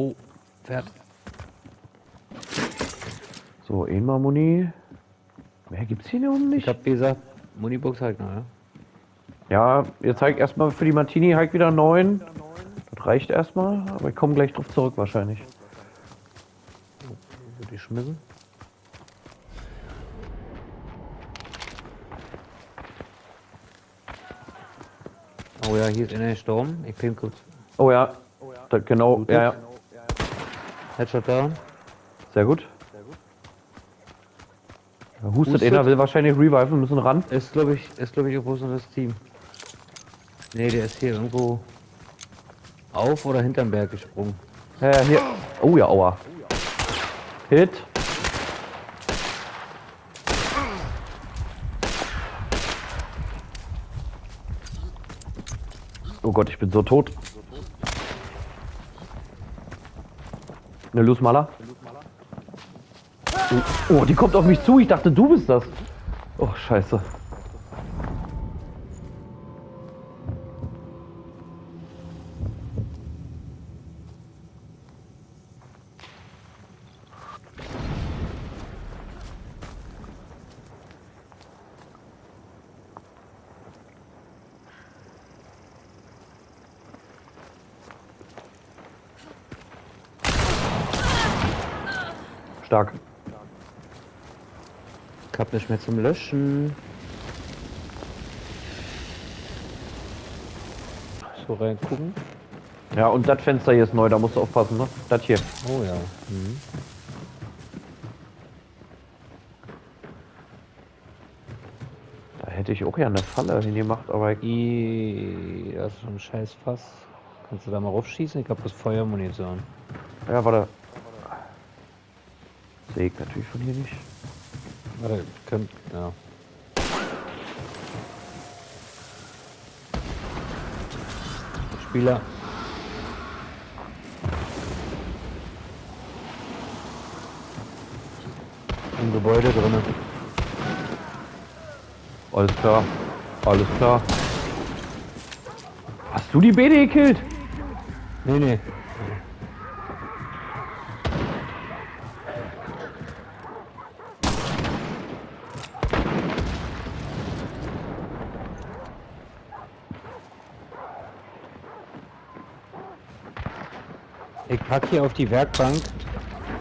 Oh, Pferd. So, einmal Muni. Mehr gibt's hier unten nicht? Ich hab gesagt, Munibox halt noch, ja. Ja, jetzt zeig erstmal für die Martini halt wieder neun. Das reicht erstmal, aber ich komme gleich drauf zurück wahrscheinlich. Wird die schmissen? Oh ja, hier ist einer gestorben. Ich bin kurz. Oh ja, da, genau, ja, ja, Headshot down. sehr gut. Da hustet, Hustet? einer, will wahrscheinlich reviven, müssen ran. Ist glaube ich, ist glaube ich irgendwo so das Team. Nee, der ist hier irgendwo auf oder hinterm Berg gesprungen. Ja, ja, hier. Oh ja, aua. Hit. Oh Gott, ich bin so tot. Ne, los, Maler. Oh, die kommt auf mich zu. Ich dachte, du bist das. Oh, scheiße. Stark. Ich hab nicht mehr zum Löschen. So reingucken. Ja, und das Fenster hier ist neu, da musst du aufpassen, ne? Das hier. Oh ja. Mhm. Da hätte ich auch ja eine Falle hingemacht, aber ich I, das ist ein scheiß Fass. Kannst du da mal raufschießen? Ich hab das Feuermunition. Ja, warte. Sehe ich natürlich von hier nicht. Warte, könnt, ja. Spieler. Im Gebäude drinnen. Alles klar. Alles klar. Hast du die BD gekillt? Nee, nee. Pack hier auf die Werkbank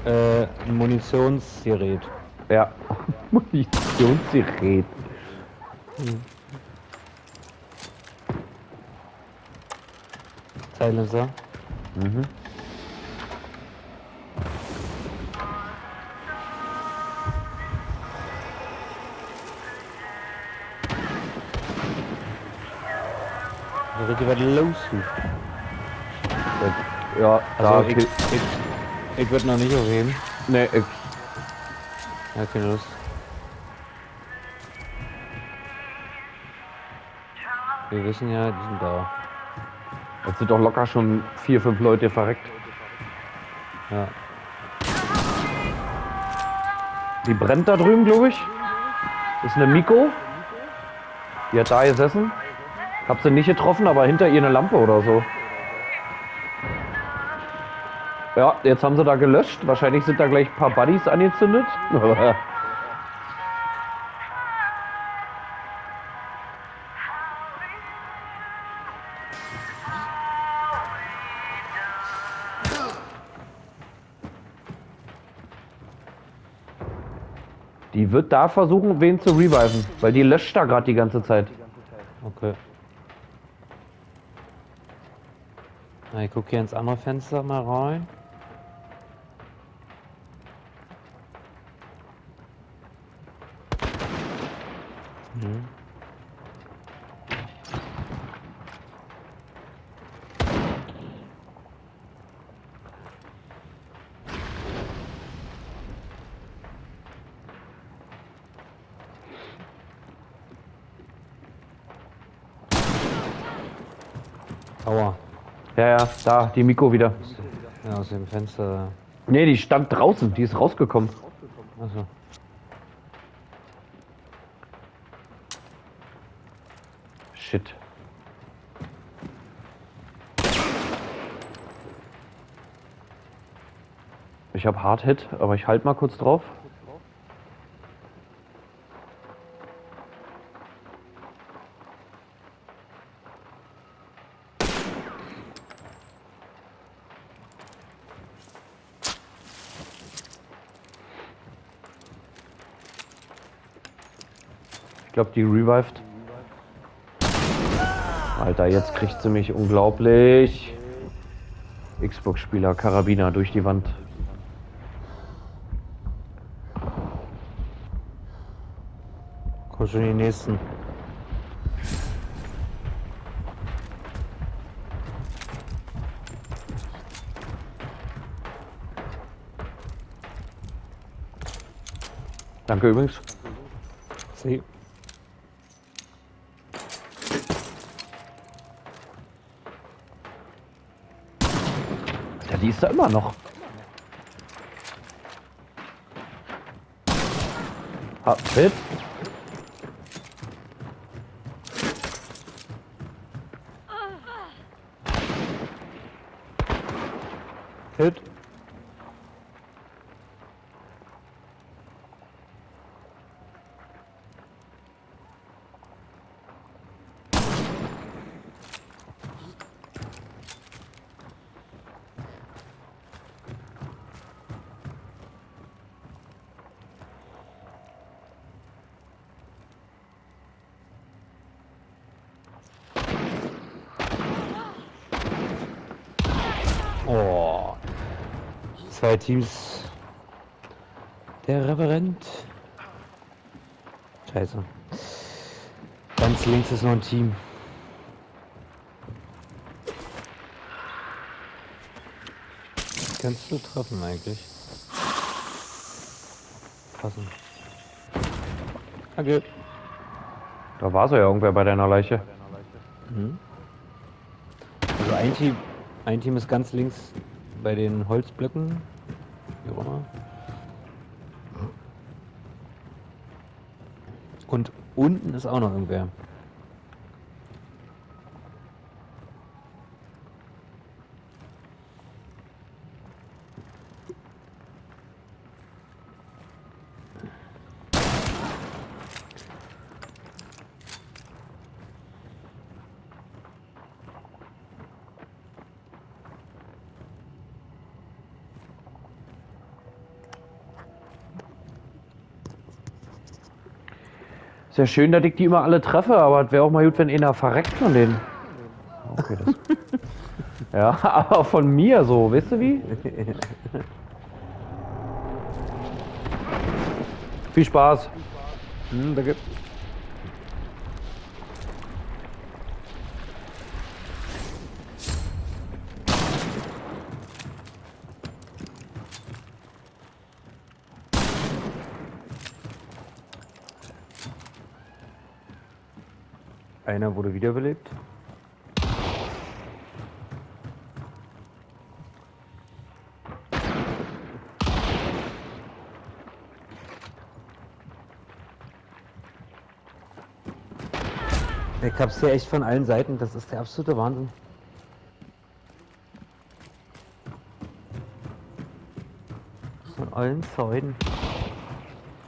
äh, ein Munitionsgerät. Ja. Munitionsgerät. Silencer. Mhm. Da wird was los. Ja, da. Also ich, ich, ich würde noch nicht aufheben. nee, ich, Ja, keine Lust. Wir wissen ja, die sind da. jetzt sind doch locker schon vier, fünf Leute verreckt. Ja. Die brennt da drüben, glaube ich. Ist eine Miko. Die hat da gesessen. Hab sie nicht getroffen, aber hinter ihr eine Lampe oder so. Ja, jetzt haben sie da gelöscht. Wahrscheinlich sind da gleich ein paar Buddies angezündet. Die wird da versuchen, wen zu reviven, weil die löscht da gerade die ganze Zeit. Okay. Na, ich gucke hier ins andere Fenster mal rein. Mhm. Aua. Ja, ja, da, die Miko wieder. Ja, aus dem Fenster. Nee, die stand draußen, die ist rausgekommen. Achso. Shit. Ich habe Hard Hit, aber ich halte mal kurz drauf. Ich glaube, die revived. Alter, jetzt kriegt sie mich unglaublich. Xbox-Spieler, Karabiner durch die Wand. Komm schon die nächsten. Danke übrigens. See. Die ist da immer noch. Hit. Zwei Teams. Der Reverend. Scheiße. Ganz links ist noch ein Team. Kannst du treffen eigentlich? Passen. Danke. Da war so ja irgendwer bei deiner Leiche. Also ein Team, ein Team ist ganz links bei den Holzblöcken. Wie auch immer. Und unten ist auch noch irgendwer. Sehr schön, dass ich die immer alle treffe, aber es wäre auch mal gut, wenn einer verreckt von denen. Okay, das. ja, aber von mir so, weißt du wie? Viel Spaß. Hm, danke. Einer wurde wiederbelebt. Ich hab's hier echt von allen Seiten, das ist der absolute Wahnsinn. Von allen Seiten.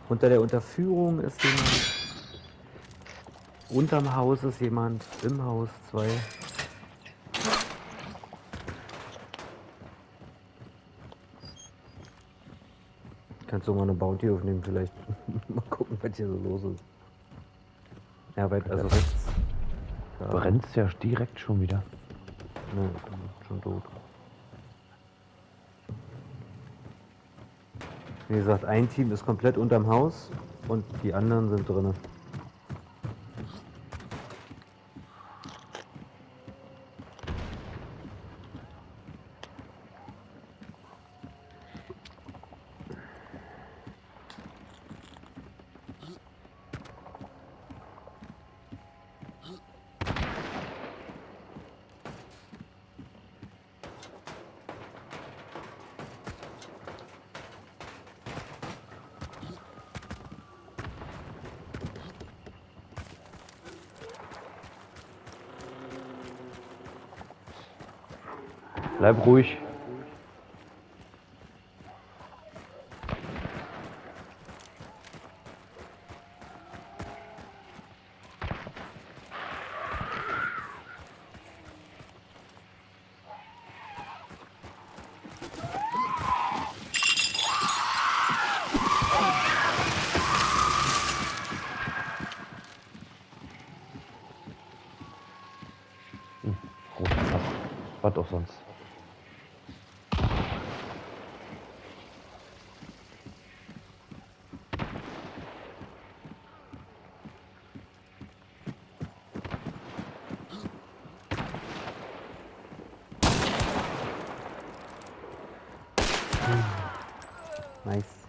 Unter der Unterführung ist jemand. Unterm Haus ist jemand. Im Haus zwei. Kannst du mal eine Bounty aufnehmen vielleicht. mal gucken, was hier so los ist. Ja, weit, also rechts. Da. Brennt's ja direkt schon wieder. Ne, schon tot. Wie gesagt, ein Team ist komplett unterm Haus und die anderen sind drinnen. Bleib ruhig. Hm, großer Pass. Was auch sonst. Nice.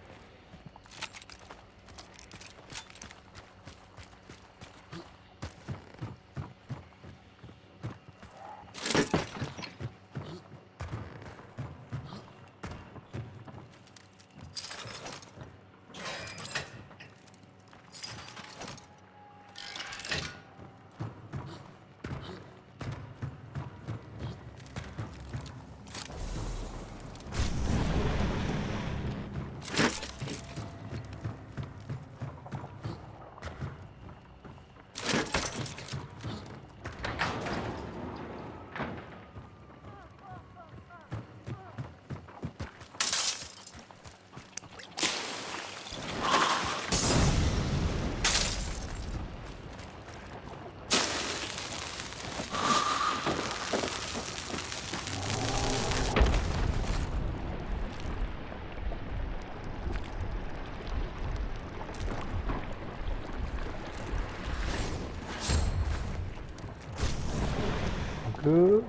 Danke.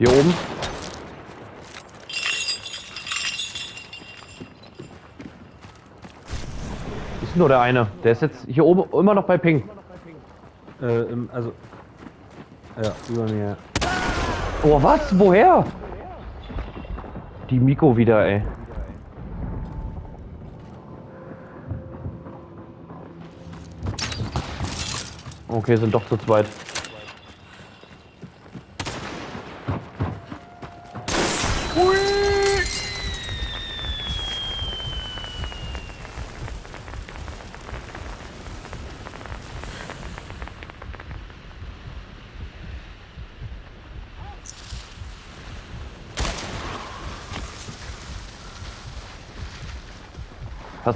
Hier oben. Ist nur der eine. Der ist jetzt hier oben immer noch bei Ping. Äh, also. Ja, über mir. Oh, was? Woher? Die Miko wieder, ey. Okay, sind doch zu zweit.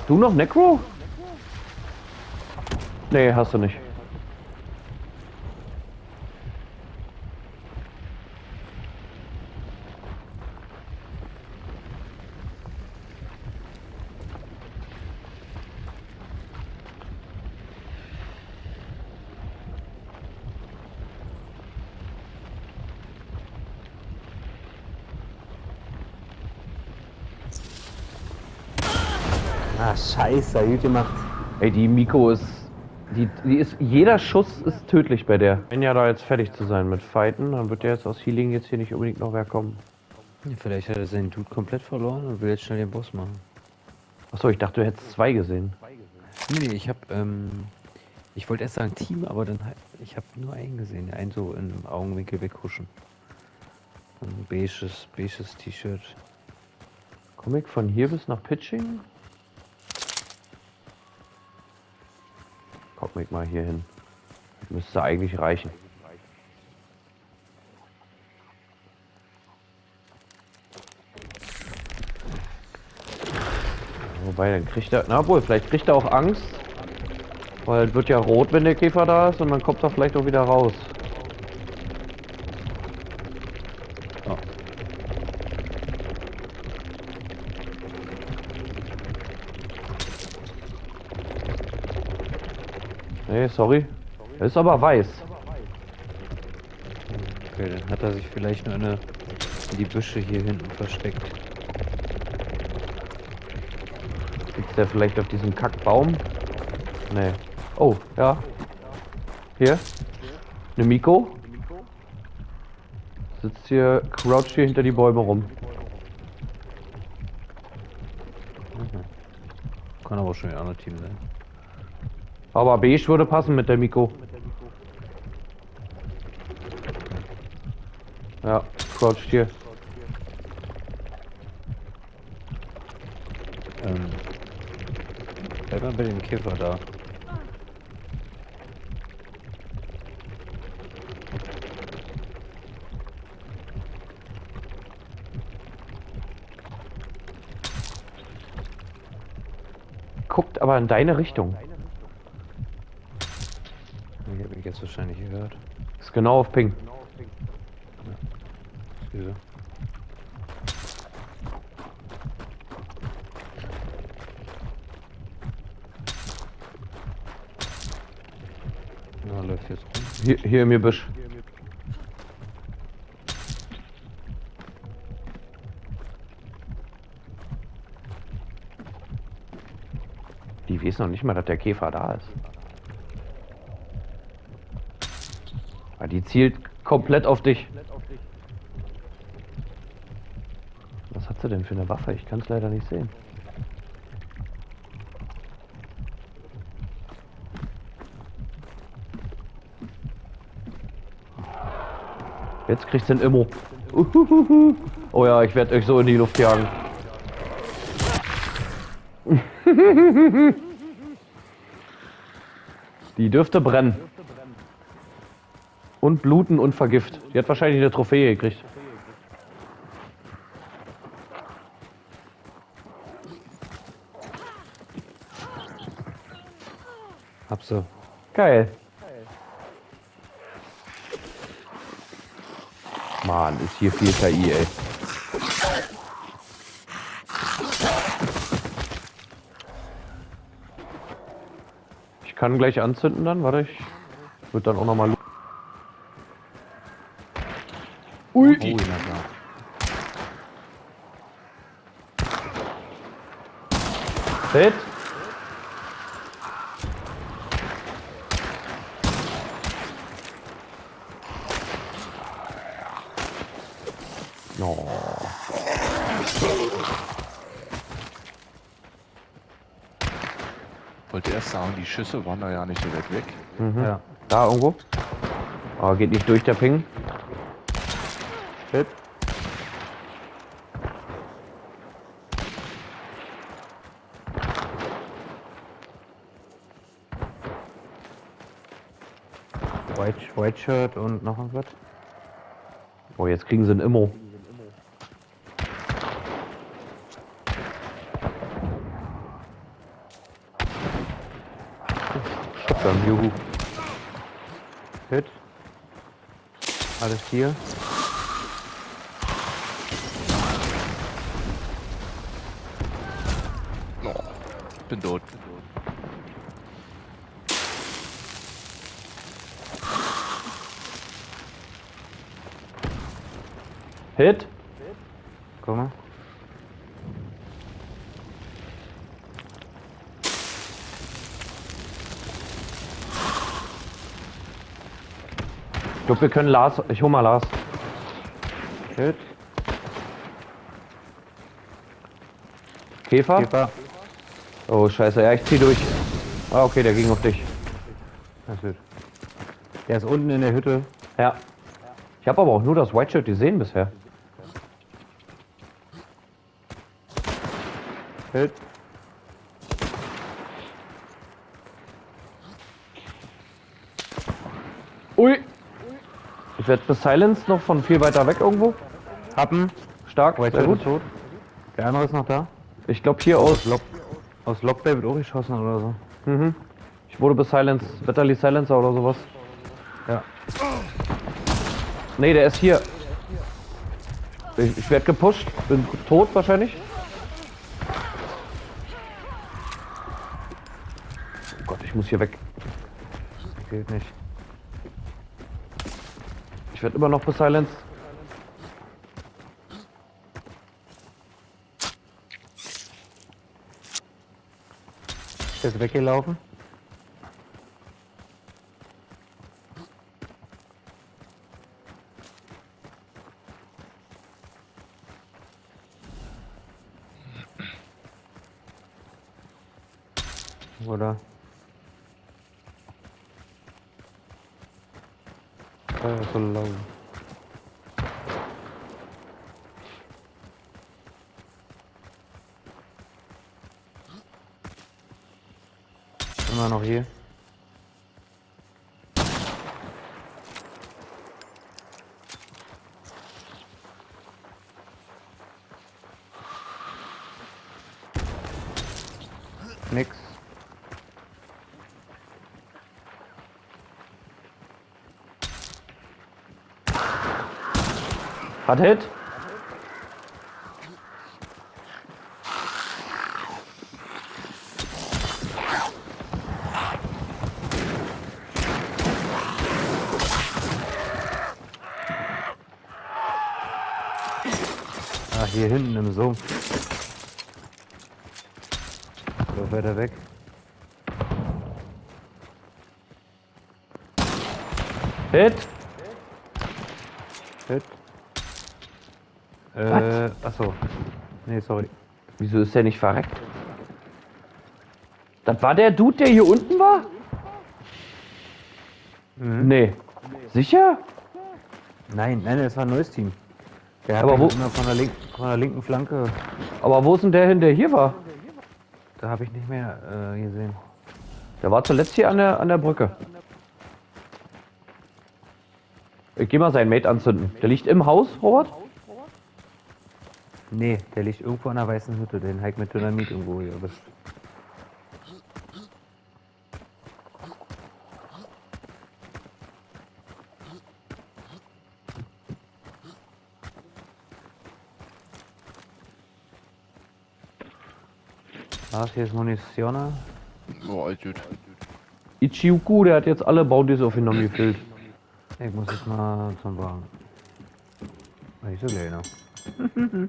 Du noch Necro? Nee, hast du nicht. Ah, scheiße, gut gemacht. Ey, die Miko ist. Die, die ist. Jeder Schuss ist tödlich bei der. Wenn ja da jetzt fertig zu sein mit Fighten, dann wird der jetzt aus Healing jetzt hier nicht unbedingt noch wer kommen. Ja, vielleicht hat er seinen Dude komplett verloren und will jetzt schnell den Boss machen. Achso, ich dachte, du hättest zwei gesehen. Nee, nee, ich hab, ähm. Ich wollte erst sagen Team, aber dann halt. Ich habe nur einen gesehen. Einen so im Augenwinkel weghuschen. Ein beiges, beiges T-Shirt. Komm ich von hier bis nach Pitching? Komm ich mal hier hin. Müsste eigentlich reichen. Wobei, dann kriegt er. Na wohl, vielleicht kriegt er auch Angst. Weil es wird ja rot, wenn der Käfer da ist und dann kommt er vielleicht auch wieder raus. Sorry. Er ist aber weiß. Okay, dann hat er sich vielleicht nur eine in die Büsche hier hinten versteckt. Sitzt der vielleicht auf diesem Kackbaum? Nee. Oh, ja. Hier. Eine Miko. Sitzt hier, croucht hier hinter die Bäume rum. Kann aber schon ein anderes Team sein. Aber beige würde passen mit der Miko. Ja, croucht hier. Ähm. Bleib mal bei dem Käfer da. Guckt aber in deine Richtung. Gehört. Ist genau auf Ping. Wieso? Ja, läuft jetzt rum. Hier, hier im Gebüsch. Die wissen noch nicht mal, dass der Käfer da ist. Die zielt komplett auf dich. Was hat sie denn für eine Waffe? Ich kann es leider nicht sehen. Jetzt kriegst du ein Immo. Uhuhuhu. Oh ja, ich werde euch so in die Luft jagen. Die dürfte brennen. Und bluten und vergift. Die hat wahrscheinlich eine Trophäe gekriegt. Hab sie. Geil. Mann, ist hier viel KI, ey. Ich kann gleich anzünden dann, warte ich. Wird dann auch nochmal. Ui! Oh, na klar. Hit! No. Wollte erst sagen, die Schüsse waren da ja nicht so weit weg. Mhm. Ja. Da irgendwo. Aber geht nicht durch der Ping. Hit. White, White Shirt und noch irgendwas. Oh, jetzt kriegen sie ein Immo. Shotgun, juhu. Hit. Alles hier. Bin tot. Hit. Guck mal. Ich glaube, wir können Lars. Ich hol mal Lars. Hit. Käfer? Käfer. Oh, scheiße. Ja, ich zieh durch. Ah, okay, der ging auf dich. Das wird. Der ist unten in der Hütte. Ja. Ich habe aber auch nur das White Shirt gesehen bisher. Hit. Ui. Ich werde besilenced noch von viel weiter weg irgendwo. Happen. Stark, White Shirt gut. tot. Der andere ist noch da. Ich glaube hier aus. Lock, aus Lockbay wird auch geschossen oder so. Mhm. Ich wurde besilenced. Wetterly Silencer oder sowas. Ja. Nee, der ist hier. Ich, ich werde gepusht. Bin tot wahrscheinlich. Oh Gott, ich muss hier weg. Geht nicht. Ich werde immer noch besilenced. Ist weggelaufen. Oder? Äh, so low. Immer noch hier. Nix. Hat Hit. Ah, Sumpf. So, weiter weg. Hit. Hit. Äh, achso. Nee, sorry. Wieso ist der nicht verreckt? Das war der Dude, der hier unten war? Nee. Sicher? Nein, nein, das war ein neues Team. Der hat Aber wo- von der, link von der linken Flanke. Aber wo ist denn der hin, der hier war? Da habe ich nicht mehr äh, gesehen. Der war zuletzt hier an der, an der Brücke. Ich geh mal seinen Mate anzünden. Der liegt im Haus, Robert? Nee, der liegt irgendwo an der weißen Hütte. Den halt mit Dynamit irgendwo hier. Was, hier ist Munition. Boah, alles gut. Ichiuku, der hat jetzt alle Bounties aufgenommen gefüllt. Ich muss jetzt mal zum Wagen. Nicht so noch.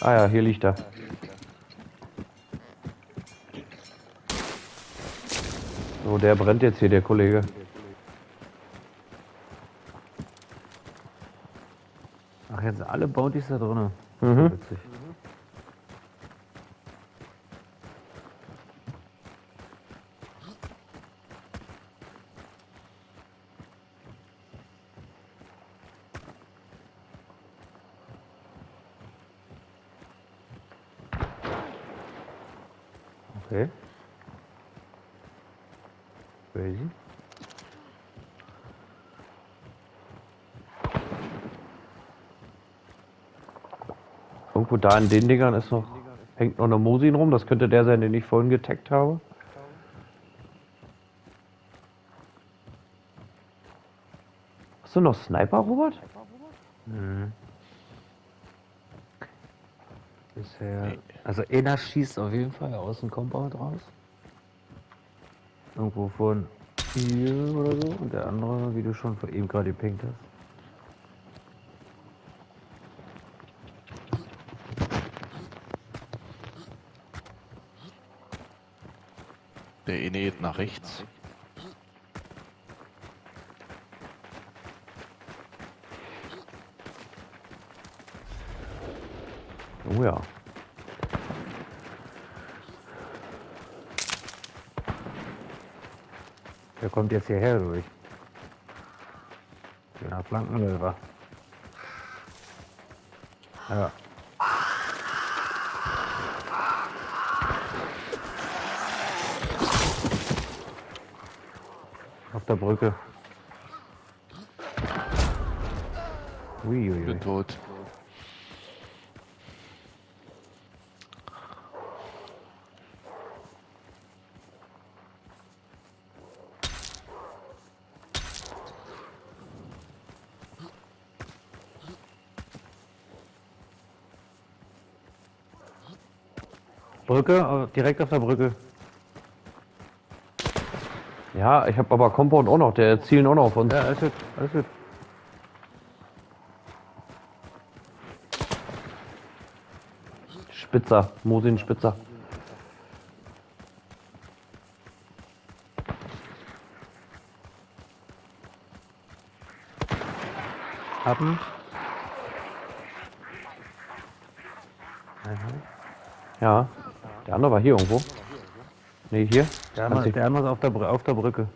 Ah ja, hier liegt er. So, der brennt jetzt hier, der Kollege. Ach, jetzt sind alle Bounties da drin. Mhm. Witzig. Okay. Crazy. Irgendwo da in den Dingern ist noch, hängt noch eine Mosin rum. Das könnte der sein, den ich vorhin getaggt habe. Hast du noch Sniper, Robert? Mhm. Bisher. Also einer schießt auf jeden Fall aus dem Compound raus. Irgendwo von hier oder so. Und der andere, wie du schon vor eben gerade gepinkt hast. Der eine geht nach rechts. Oh ja. Der kommt jetzt hierher durch. Der Flankenläufer. Ja. Der Brücke. Uiuiui. Bin tot. Brücke, au- direkt auf der Brücke. Ja, ich habe aber Compound auch noch. Der zielen auch noch auf uns. Ja, alles gut, alles gut. Spitzer. Mosin Spitzer. Haben. Ja. Der andere war hier irgendwo. Nee, hier. Der andere, der andere ist auf der, Br- auf der Brücke.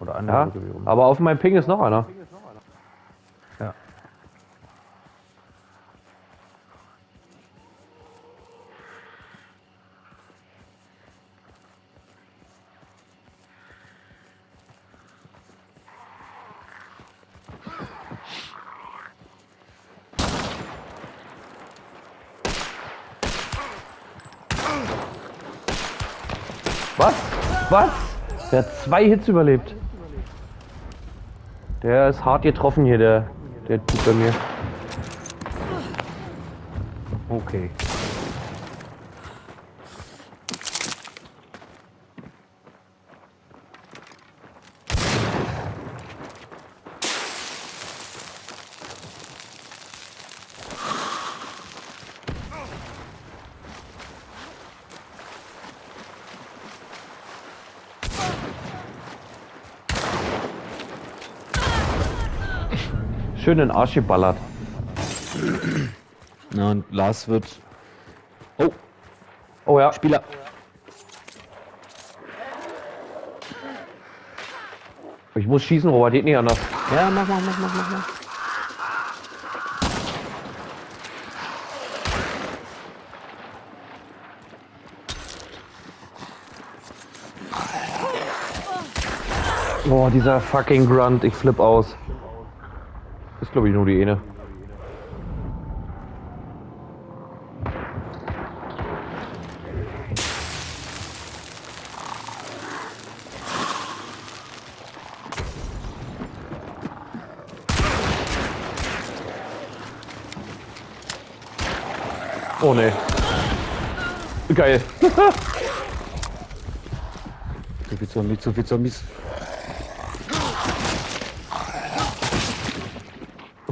Oder an der Ja, Brücke, aber auf meinem Ping ist noch einer. Was? Der hat zwei Hits überlebt. Der ist hart getroffen hier, der, der Typ bei mir. Okay. Schön in den Arsch geballert. Na und Lars wird. Oh, Oh ja. Spieler. Ich muss schießen, Robert, geht nicht anders. Ja, mach, mach, mach, mach, mach, mach. Boah, dieser fucking Grunt, ich flipp aus. Glaube ich nur die eine. Oh ne. Geil. Zu viel Zombies, zu viel Zombies.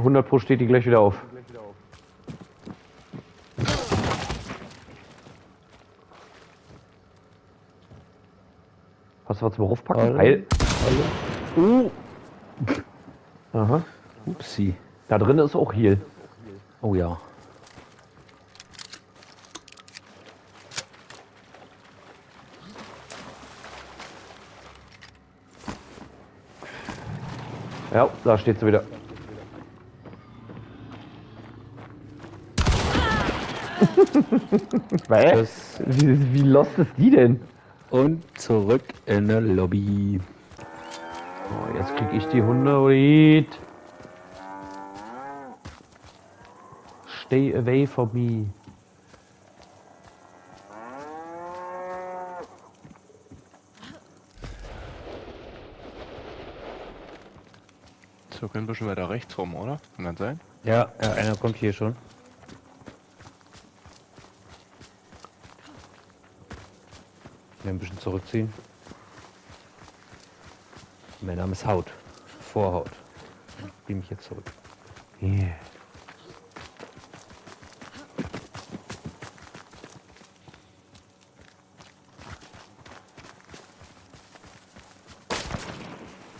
100 pro steht die gleich wieder auf. Hast du was zum Raufpacken? Hallo? Heil. Uh. Aha. Upsi. Da drin ist auch Heal. Oh ja. Ja, da steht sie wieder. Was? Wie, wie lost ist die denn? Und zurück in der Lobby. Oh, jetzt krieg ich die Hunde. Stay away from me. So, ein bisschen weiter rechts rum, oder? Kann das sein? Ja, ja, einer kommt hier schon. Wir ein bisschen zurückziehen. Mein Name ist Haut. Vorhaut. Ich beam mich jetzt zurück. Yeah.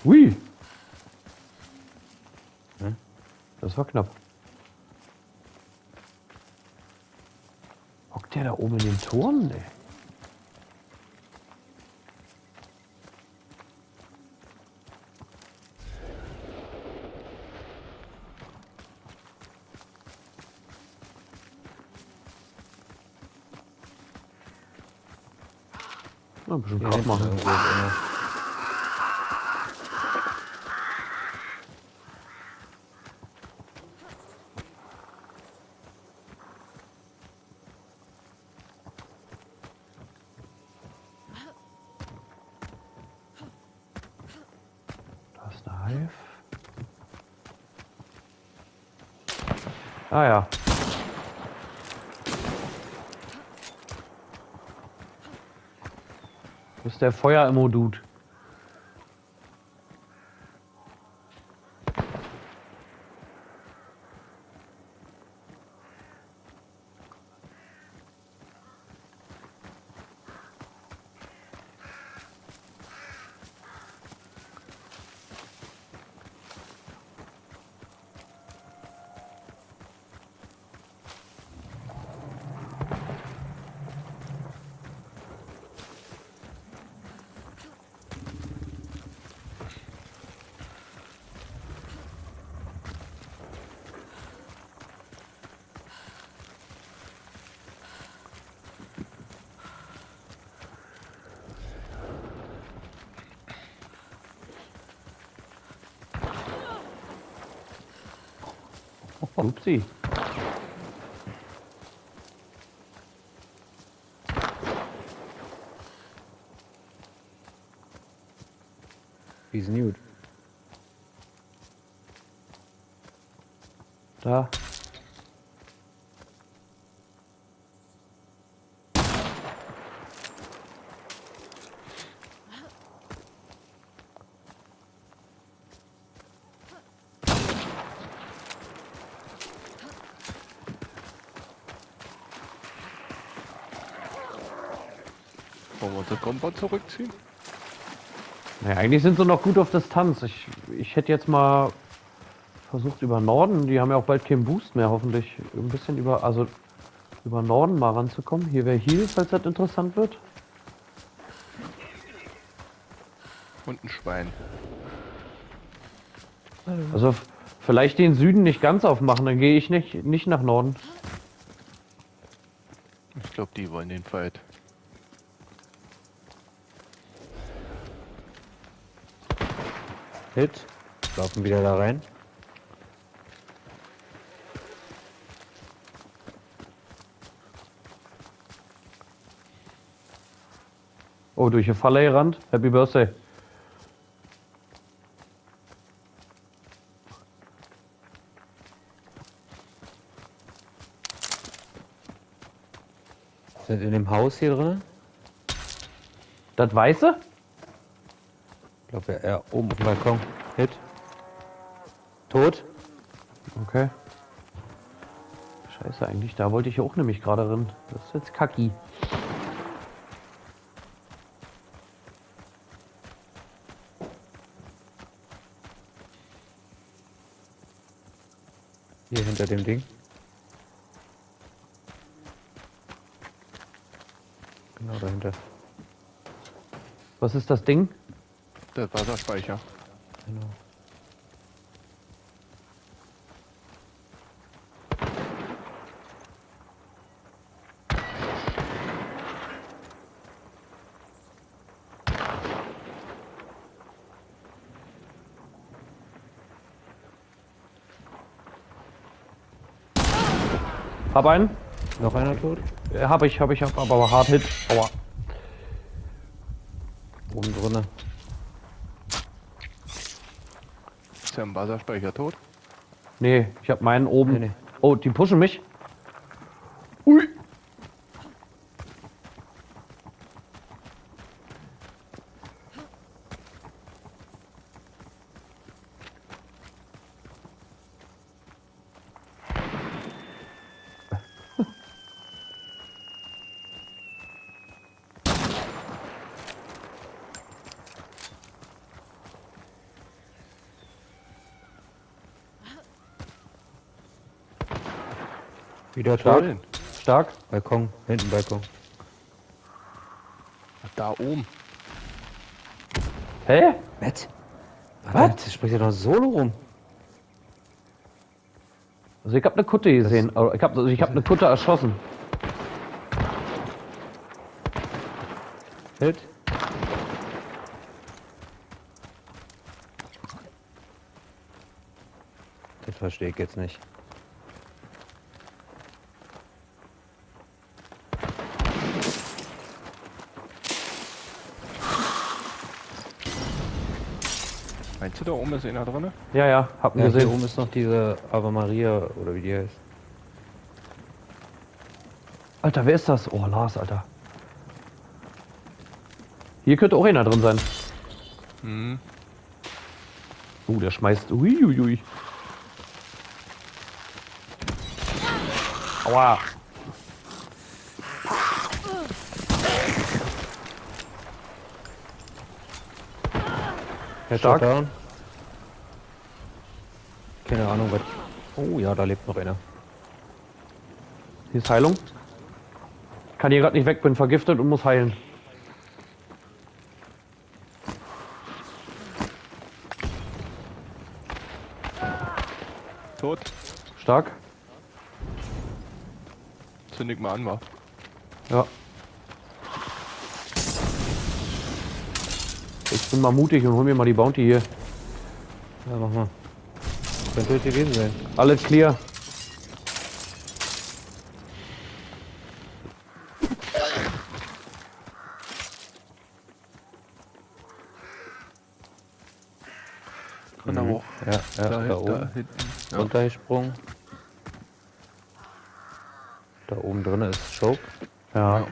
Ui. Hm? Das war knapp. Hockt der da oben in den Toren? Ey? Ja, bisschen Hier Kraft hinten machen. Ah ja. Wo ist der Feuer-Immo-Dude? Oopsie. He's nude. Da. Wir unsere Compound zurückziehen? Naja, eigentlich sind sie noch gut auf Distanz. Ich, ich hätte jetzt mal versucht über Norden, die haben ja auch bald keinen Boost mehr, hoffentlich ein bisschen über, also über Norden mal ranzukommen. Hier wäre Heal, falls das interessant wird. Und ein Schwein. Also vielleicht den Süden nicht ganz aufmachen, dann gehe ich nicht, nicht nach Norden. Ich glaube, die wollen den Fight. Hit. Laufen wieder da rein. Oh, durch die Falle gerannt. Happy Birthday. Sind in dem Haus hier drin? Das Weiße? Ich glaube, er, er oben auf dem Balkon. Hit. Tot. Okay. Scheiße, eigentlich, da wollte ich auch nämlich gerade rein. Das ist jetzt kacki. Hier hinter dem Ding. Genau dahinter. Was ist das Ding? Der Wasserspeicher. Genau. Hab einen? Noch einer tot? Äh, Hab ich, hab ich, hab aber hart Hit. Aua. Oben drinne. Ist der im Wasserspeicher tot? Nee, ich hab meinen oben. Nee, nee. Oh, die pushen mich. Wieder Stark. Denn? Stark. Balkon. Hinten Balkon. Da oben. Hä? Was? Was? Spricht er doch solo rum? Also ich hab eine Kutte gesehen. Also ich hab, also ich hab eine Kutte erschossen. Hit. Das verstehe ich jetzt nicht. Meinst du, da oben ist einer drin? Ja, ja, hab ihn Ja, hier gesehen. oben ist noch diese Ave Maria oder wie die heißt. Alter, wer ist das? Oh, Lars, Alter. Hier könnte auch einer drin sein. Hm. Uh, der schmeißt. Uiuiui. Ui. Aua. Headshot Stark. down. Keine Ahnung, was. Oh ja, da lebt noch einer. Hier ist Heilung. Kann hier gerade nicht weg, bin vergiftet und muss heilen. Tot. Stark. Zünd ich mal an, war. Ja. Ich bin mal mutig und hol mir mal die Bounty hier. Ja, mach mal. Könnte hier gewesen sein. Alles clear. Kann mhm. hoch. Ja, ja, da, da hinten, oben. Da hinten. Ja. Da oben drin ist Choke. Ja. ja.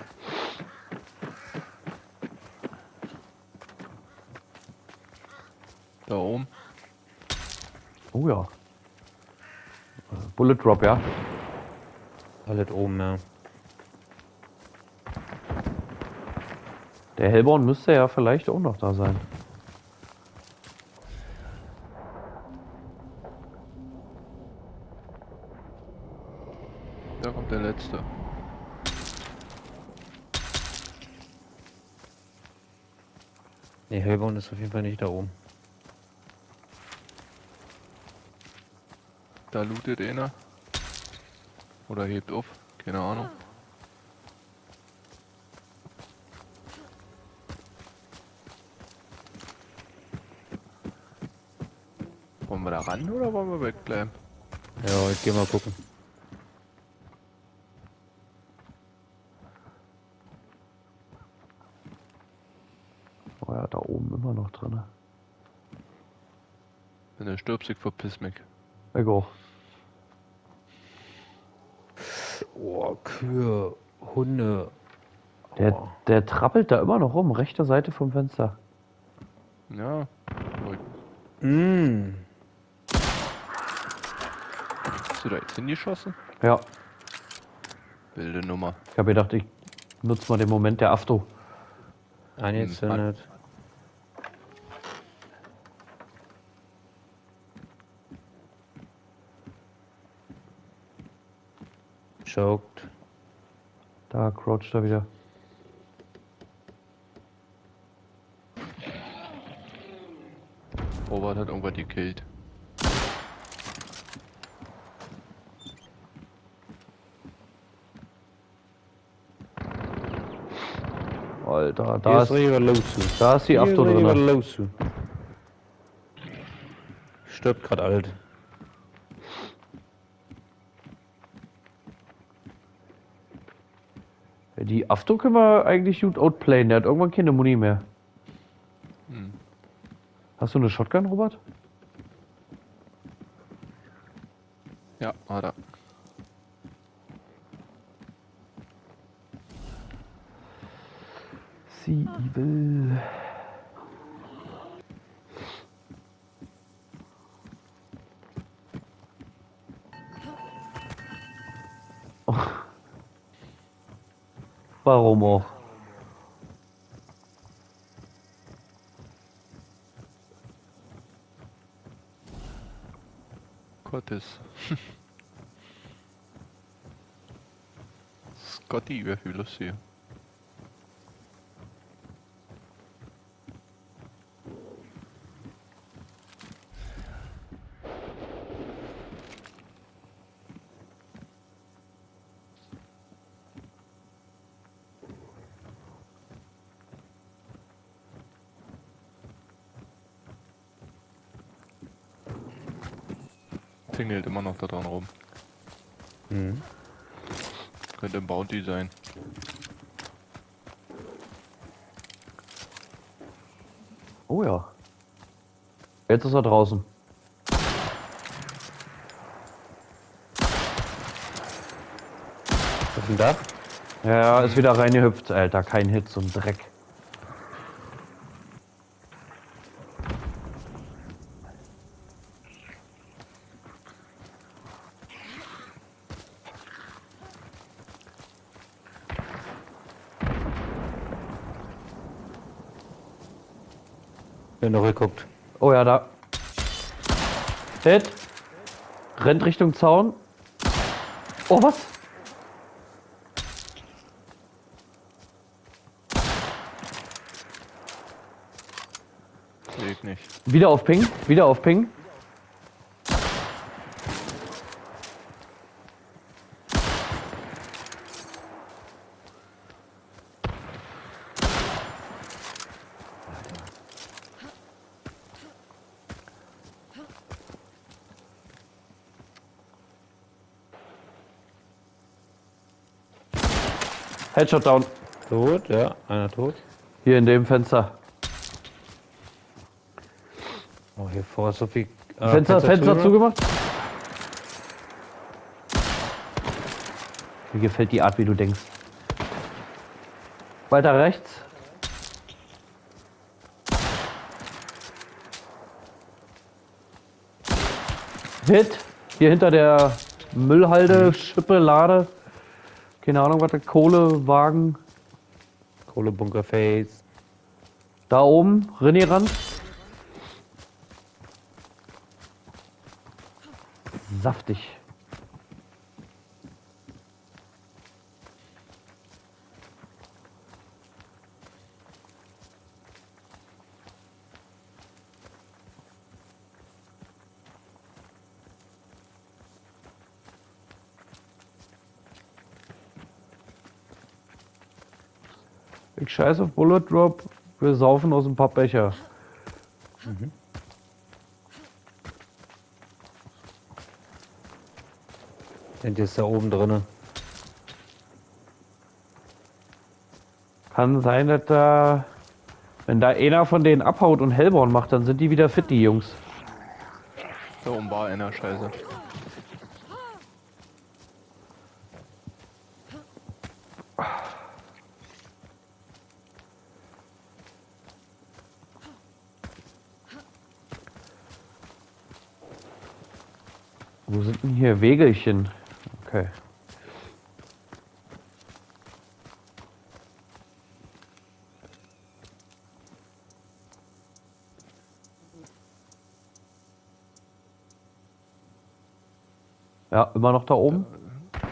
Bullet Drop, ja. Alles oben, ja. Der Hellborn müsste ja vielleicht auch noch da sein. Da kommt der letzte. Nee, Hellborn ist auf jeden Fall nicht da oben. Da lootet einer. Oder hebt auf. Keine Ahnung. Wollen wir da ran oder wollen wir wegbleiben? Ja, ich geh mal gucken. Oh ja, da oben immer noch drin. Wenn du stirbst, ich verpiss mich. Ich auch. Oh, Kühe, Hunde. Der, Oh. der trappelt da immer noch rum, rechte Seite vom Fenster. Ja. Mm. Hast du da jetzt hingeschossen? Ja, Wilde Nummer. ich habe gedacht, ich nutze mal den Moment der Afto. Angezündet. Choked. Da croucht er wieder. Robert hat irgendwas gekillt. Alter, Da ist ist, Losu. da ist die Afto Riva drin. Stirbt grad alt. Die Afto können wir eigentlich gut outplayen. Der hat irgendwann keine Muni mehr. Hm. Hast du eine Shotgun, Robert? Warum auch? Gottes. Scotty, wäre viel lustig. Tingelt immer noch da dran rum. Mhm. Könnte ein Bounty sein. Oh ja. Jetzt ist er draußen. Was ist denn da? Ja, ist wieder reingehüpft, Alter. Kein Hit, ein Dreck. Wenn noch geguckt. Oh ja, da. Hit. Rennt Richtung Zaun. Oh, was? Sehe ich nicht. Wieder auf Ping. Wieder auf Ping. Headshot down. Tot, ja, einer tot. Hier in dem Fenster. Oh, hier vor ist so viel. äh, Fenster, Fenster zugemacht. zugemacht. Mir gefällt die Art, wie du denkst. Weiter rechts. Hit. Hier hinter der Müllhalde, Schippe, Lade. Keine Ahnung, was der Kohlewagen. Kohlebunker Face. Da oben, Rinnerand. Saftig. Ich scheiße auf Bullet Drop. Wir saufen aus ein paar Becher. Sind jetzt da oben drinne. Kann sein, dass da. Wenn da einer von denen abhaut und Hellborn macht, dann sind die wieder fit, die Jungs. Da oben war einer, scheiße. Wo sind denn hier Wegelchen? Okay. Ja, immer noch da oben.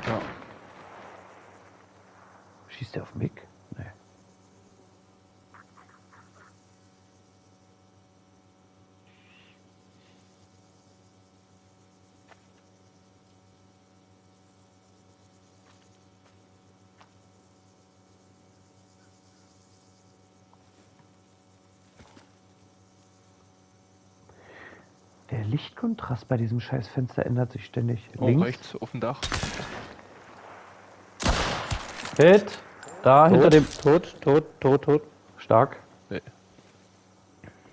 Ja. Schießt der auf mich? Nee. Der Lichtkontrast bei diesem Scheißfenster ändert sich ständig. Oh, rechts auf dem Dach. Hit. Da hinter dem. Tot, tot, tot, tot. Stark. Nee.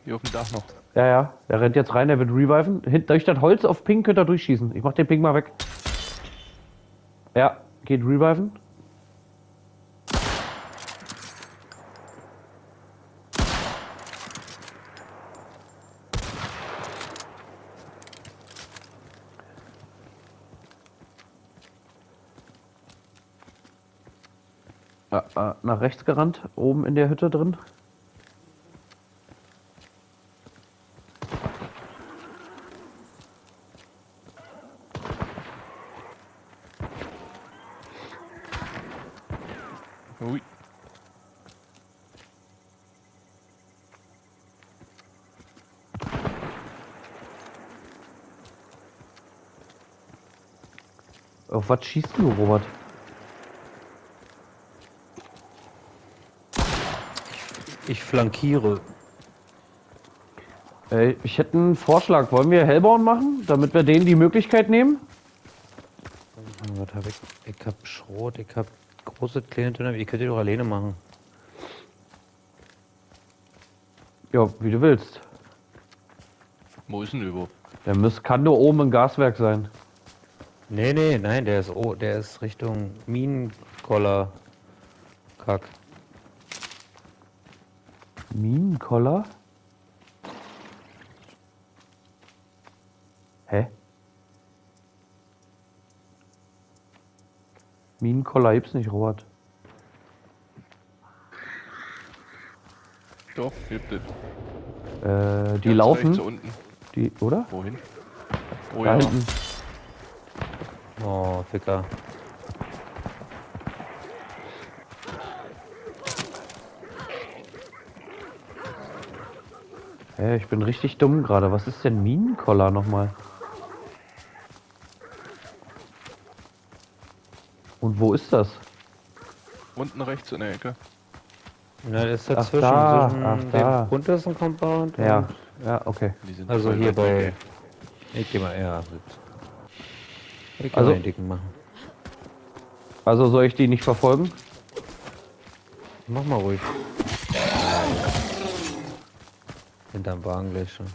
Hier auf dem Dach noch. Ja, ja. Der rennt jetzt rein, der wird reviven. Hint, durch das Holz auf Pink könnt ihr durchschießen. Ich mach den Pink mal weg. Ja, geht reviven. Ja, äh, nach rechts gerannt, oben in der Hütte drin. Ui. Auf was schießt du, Robert? Ich flankiere. Äh, ich hätte einen Vorschlag. Wollen wir Hellborn machen, damit wir denen die Möglichkeit nehmen? Was hab ich? Ich hab Schrot, ich hab große kleine Dynamit. Ich könnte die doch alleine machen. Ja, wie du willst. Wo ist denn überhaupt? Der muss, kann nur oben im Gaswerk sein. Nee, nee, nein, der ist oh, der ist Richtung Minenkoller. Kack. Minenkoller? Hä? Minenkoller gibt's nicht, Robert. Doch, gibt es. Äh, die Ganz laufen. rechts unten. Die, oder? Wohin? Oh da ja. hinten. Oh, Ficker. Hä, ich bin richtig dumm gerade. Was ist denn Minenkoller nochmal? Und wo ist das? Unten rechts in der Ecke. Na, das ist Ach, dazwischen da, zwischen ach, dem da. untersten Compound Ja, und ja, okay. Also hier bei. Ich geh mal ja. gut. Ich kann Also- einen dicken machen. Also soll ich die nicht verfolgen? Mach mal ruhig. Hinterm Wagen gleich schon.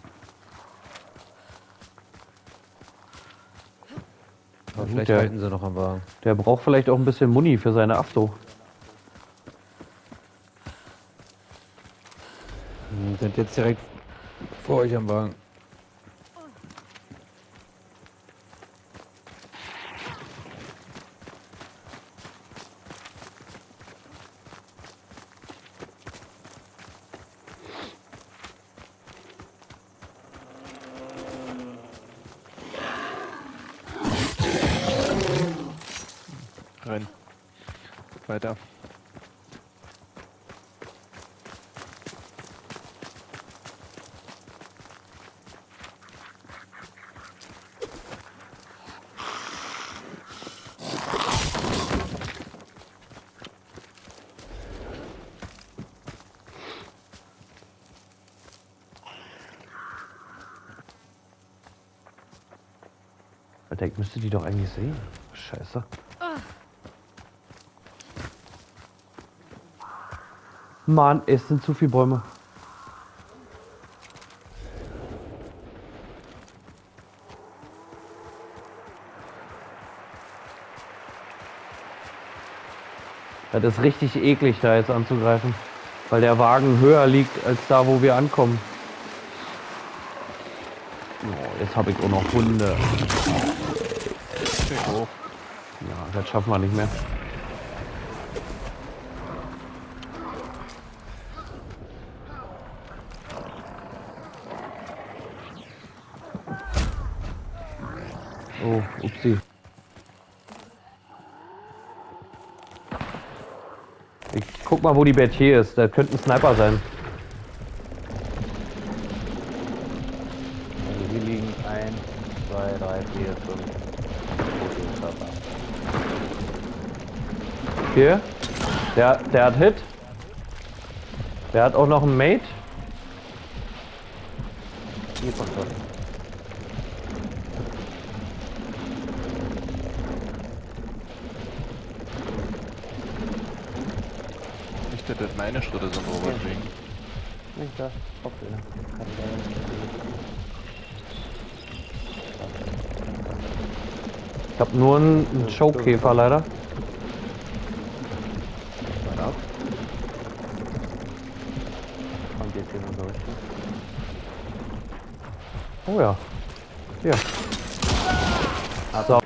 Aber vielleicht ja. halten sie noch am Wagen. Der braucht vielleicht auch ein bisschen Muni für seine Afto. Hm, Sind jetzt direkt vor euch am Wagen. Renn. Weiter. Alter, ich müsste die doch eigentlich sehen. Scheiße. Mann, es sind zu viele Bäume. Das ist richtig eklig, da jetzt anzugreifen. Weil der Wagen höher liegt als da, wo wir ankommen. Oh, jetzt habe ich auch noch Hunde. Schick hoch. Ja, das schaffen wir nicht mehr. Oh, upsi. Ich guck mal, wo die Berthier ist. Da könnte ein Sniper sein. Hier. Der, der hat Hit. Der hat auch noch einen Mate. Hier kommt was. Nicht, dass das meine Schritte sind, Robert. Wegen. Nicht da. Kopfhörer. Kann ich. Ich habe nur einen, einen Chokekäfer leider. Mal ab. Kommt jetzt hier in unsere Richtung. Oh ja. Hier. So.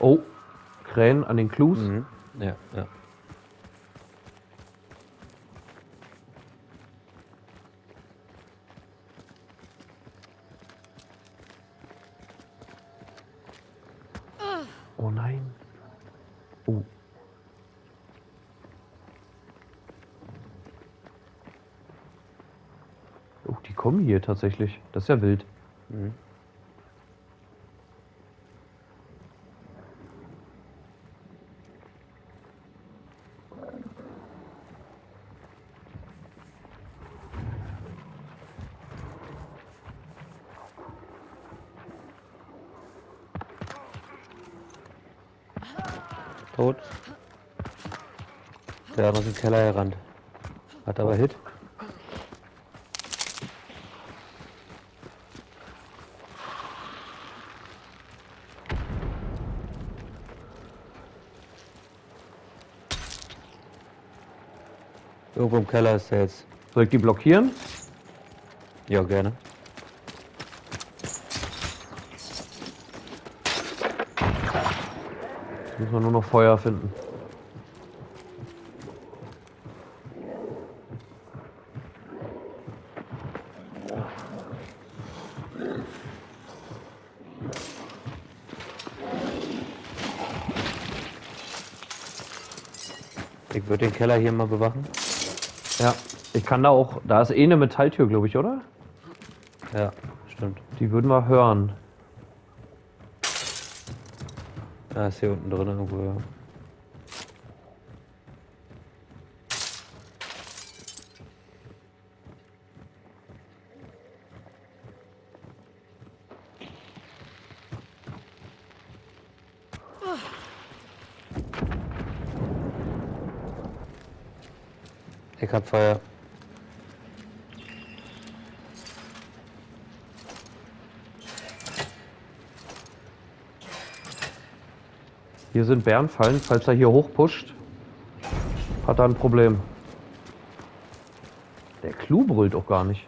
Oh. Krähen an den Clues. Mhm. Ja, ja. Oh nein. Oh. Oh, die kommen hier tatsächlich. Das ist ja wild. Mhm. Tot. Der hat aus dem Keller gerannt. Hat aber Hit. Irgendwo im Keller ist er jetzt. Soll ich die blockieren? Ja, gerne. Jetzt müssen wir nur noch Feuer finden. Ich würde den Keller hier mal bewachen. Ja. Ich kann da auch. Da ist eh eine Metalltür, glaube ich, oder? Ja, stimmt. Die würden wir hören. Da ist hier unten drin irgendwo, ja. Ich hab Feuer. Hier sind Bären fallen. Falls er hier hoch pusht, hat er ein Problem. Der Clou brüllt auch gar nicht.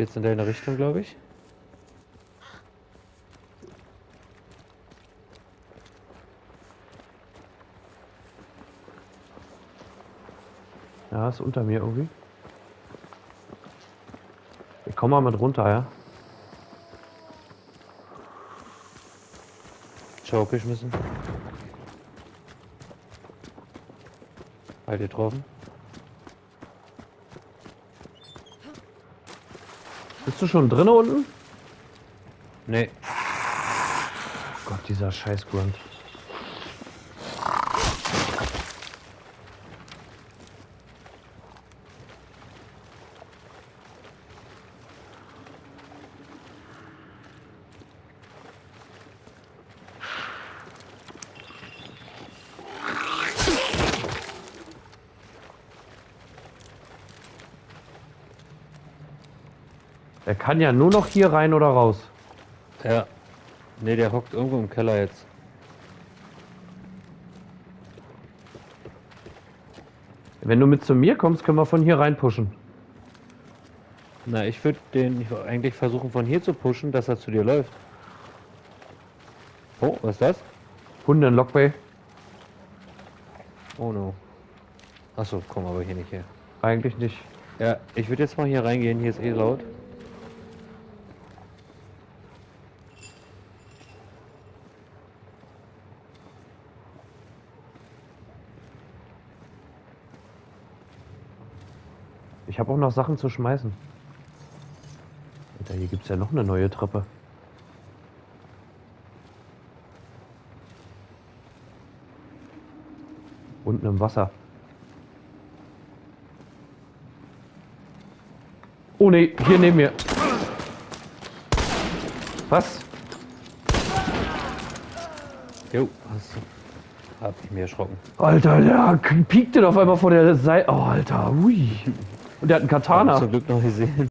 Jetzt in deine Richtung, glaube ich. Ja, ist unter mir irgendwie. Ich komm mal mit runter, ja? Schau geschmissen. Halt getroffen. Bist du schon drin unten? Nee. Gott, dieser scheiß Grunt. Kann ja nur noch hier rein oder raus. Ja. Nee, der hockt irgendwo im Keller jetzt. Wenn du mit zu mir kommst, können wir von hier rein pushen. Na, ich würde den eigentlich versuchen von hier zu pushen, dass er zu dir läuft. Oh, was ist das? Hunde in Lockbay. Oh no. Achso, komm aber hier nicht her. Eigentlich nicht. Ja, ich würde jetzt mal hier reingehen, hier ist eh laut. Ich habe auch noch Sachen zu schmeißen. Alter, hier gibt es ja noch eine neue Treppe. Unten im Wasser. Oh ne, hier neben mir. Was? Jo, hast du. Hab ich mir erschrocken. Alter, der piekte auf einmal vor der Seite. Oh, Alter, ui. Und der hat einen Katana. Zum Glück noch gesehen.